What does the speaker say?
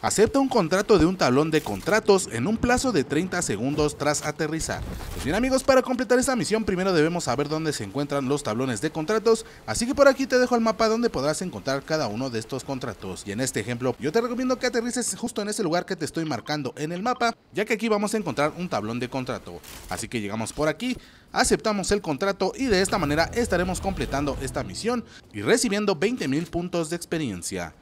Acepta un contrato de un tablón de contratos en un plazo de 30 segundos tras aterrizar. Pues bien amigos, para completar esta misión primero debemos saber dónde se encuentran los tablones de contratos, así que por aquí te dejo el mapa donde podrás encontrar cada uno de estos contratos. Y en este ejemplo, yo te recomiendo que aterrices justo en ese lugar que te estoy marcando en el mapa, ya que aquí vamos a encontrar un tablón de contrato. Así que llegamos por aquí, aceptamos el contrato y de esta manera estaremos completando esta misión y recibiendo 20.000 puntos de experiencia.